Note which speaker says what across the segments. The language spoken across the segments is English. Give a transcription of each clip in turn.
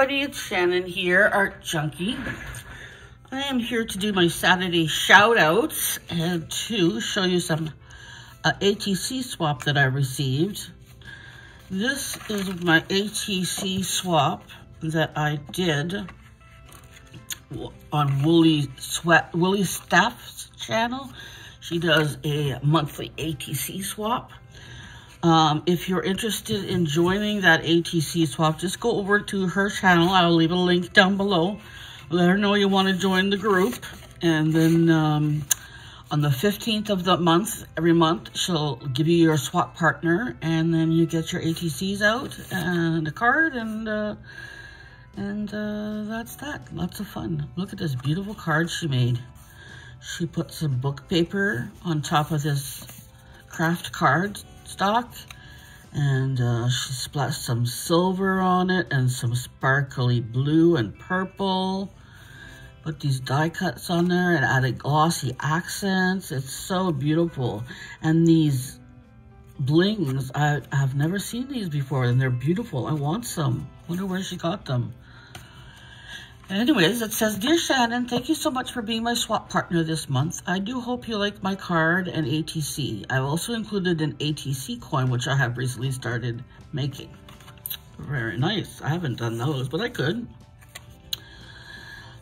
Speaker 1: everybody, it's Shannon here, Art Junkie. I am here to do my Saturday shout outs and to show you some uh, ATC swap that I received. This is my ATC swap that I did on Woolly Sweat Woolly Steph's channel. She does a monthly ATC swap. Um, if you're interested in joining that ATC swap, just go over to her channel. I'll leave a link down below. Let her know you want to join the group. And then um, on the 15th of the month, every month, she'll give you your swap partner. And then you get your ATCs out and a card. And, uh, and uh, that's that. Lots of fun. Look at this beautiful card she made. She put some book paper on top of this craft card stock. And uh, she splashed some silver on it and some sparkly blue and purple. Put these die cuts on there and added glossy accents. It's so beautiful. And these blings, I have never seen these before and they're beautiful. I want some. Wonder where she got them. Anyways, it says, Dear Shannon, thank you so much for being my swap partner this month. I do hope you like my card and ATC. I've also included an ATC coin, which I have recently started making. Very nice. I haven't done those, but I could.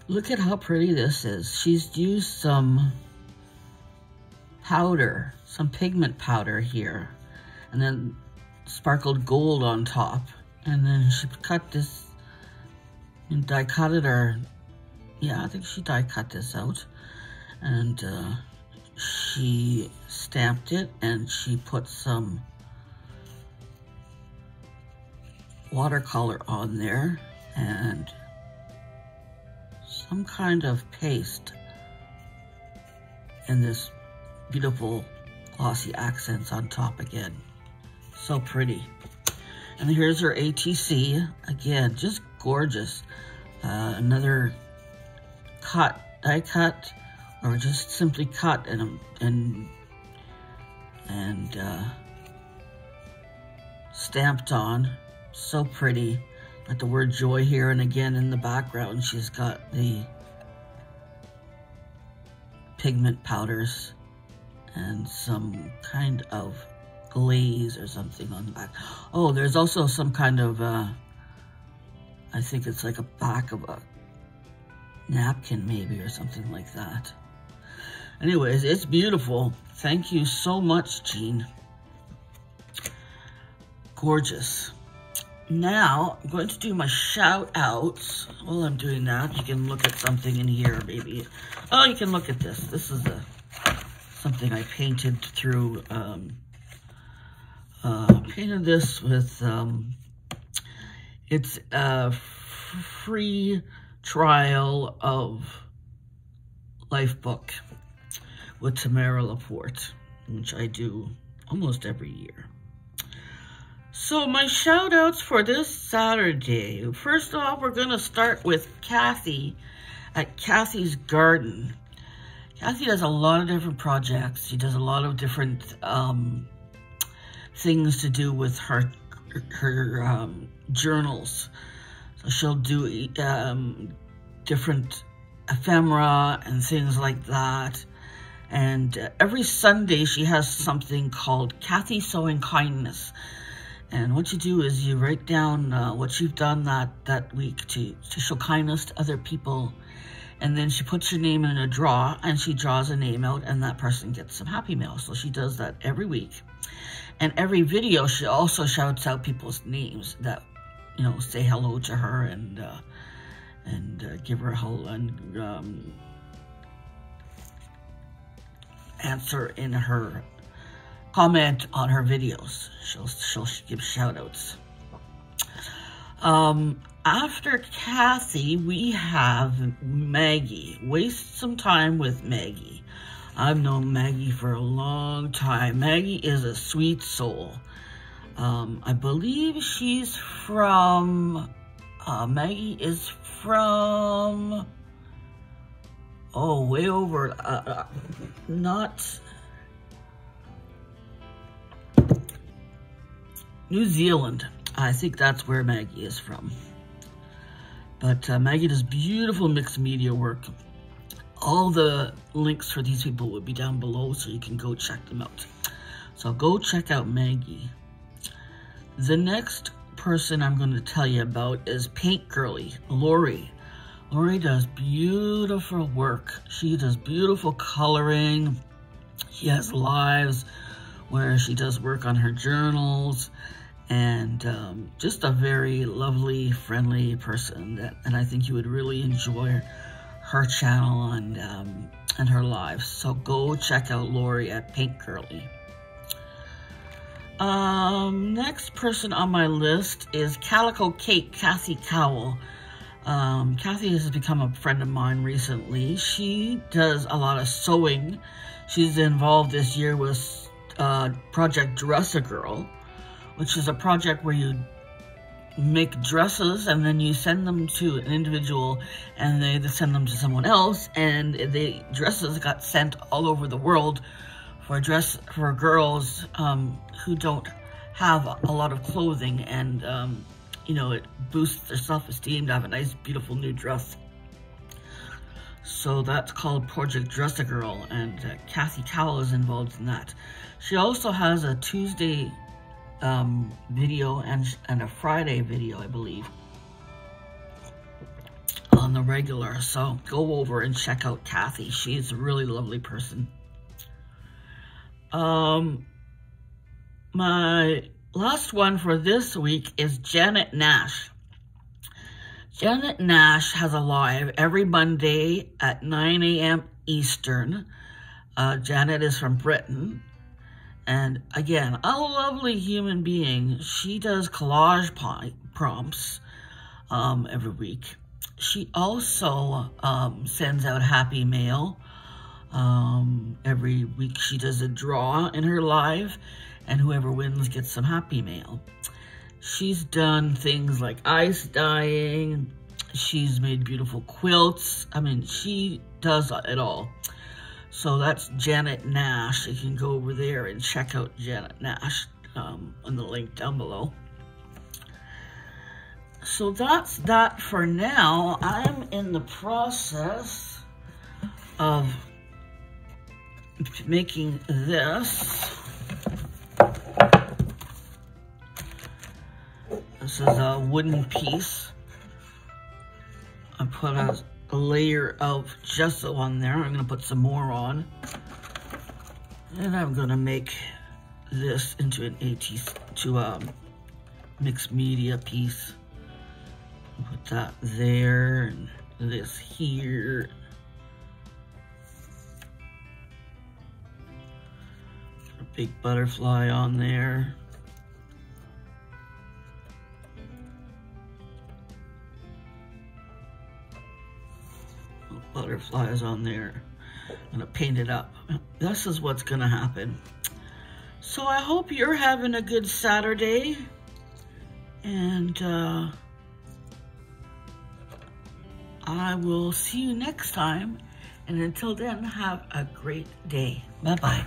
Speaker 1: Look at how pretty this is. She's used some powder, some pigment powder here, and then sparkled gold on top. And then she cut this and die cut it or yeah I think she die cut this out and uh, she stamped it and she put some watercolor on there and some kind of paste and this beautiful glossy accents on top again. So pretty. And here's her ATC. Again, just gorgeous. Uh, another cut, die cut, or just simply cut and and and uh, stamped on. So pretty. Got the word joy here, and again in the background, she's got the pigment powders and some kind of glaze or something on the back. Oh, there's also some kind of uh, I think it's like a back of a napkin maybe or something like that. Anyways, it's beautiful. Thank you so much, Jean. Gorgeous. Now, I'm going to do my shout outs. While I'm doing that, you can look at something in here, maybe. Oh, you can look at this. This is a something I painted through, um, uh, painted this with um, it's a free trial of Lifebook with Tamara Laporte, which I do almost every year. So my shout outs for this Saturday. First off, we're going to start with Kathy at Kathy's Garden. Kathy does a lot of different projects. She does a lot of different um, things to do with her her um, journals. So she'll do um, different ephemera and things like that. And uh, every Sunday she has something called Kathy Sewing Kindness. And what you do is you write down uh, what you've done that, that week to, to show kindness to other people. And then she puts your name in a draw and she draws a name out and that person gets some happy mail. So she does that every week. And every video, she also shouts out people's names that, you know, say hello to her and uh, and uh, give her a hello and um, answer in her comment on her videos. She'll she'll give shout outs. Um, after Kathy, we have Maggie. Waste some time with Maggie. I've known Maggie for a long time. Maggie is a sweet soul. Um, I believe she's from, uh, Maggie is from, oh, way over, uh, uh, not, New Zealand. I think that's where Maggie is from. But uh, Maggie does beautiful mixed media work. All the links for these people will be down below so you can go check them out. So go check out Maggie. The next person I'm going to tell you about is Paint Girly, Lori. Lori does beautiful work. She does beautiful coloring. She has lives where she does work on her journals and um, just a very lovely, friendly person that, and I think you would really enjoy her channel and, um, and her lives. So go check out Lori at Paint Girly. Um, next person on my list is Calico Kate, Kathy Cowell. Um, Kathy has become a friend of mine recently. She does a lot of sewing. She's involved this year with uh, Project Dress a Girl, which is a project where you make dresses and then you send them to an individual and they send them to someone else and the dresses got sent all over the world for dress for girls um, who don't have a lot of clothing and um, you know it boosts their self-esteem to have a nice beautiful new dress. So that's called Project Dress a Girl and uh, Kathy Cowell is involved in that. She also has a Tuesday um, video and, and a Friday video I believe on the regular so go over and check out Kathy she's a really lovely person um, my last one for this week is Janet Nash. Janet Nash has a live every Monday at 9 a.m. Eastern. Uh, Janet is from Britain. And again, a lovely human being. She does collage prompts um, every week. She also um, sends out happy mail um, every week she does a draw in her live, and whoever wins gets some happy mail. She's done things like ice dyeing. She's made beautiful quilts. I mean, she does it all. So that's Janet Nash. You can go over there and check out Janet Nash um, on the link down below. So that's that for now. I'm in the process of making this. This is a wooden piece. I put a, a layer of gesso on there. I'm to put some more on. And I'm to make this into an AT, to a mixed media piece. Put that there, and this here, A big butterfly on there. Butterflies on there. I'm gonna paint it up. This is what's gonna happen. So I hope you're having a good Saturday. And uh, I will see you next time. And until then, have a great day. Bye-bye.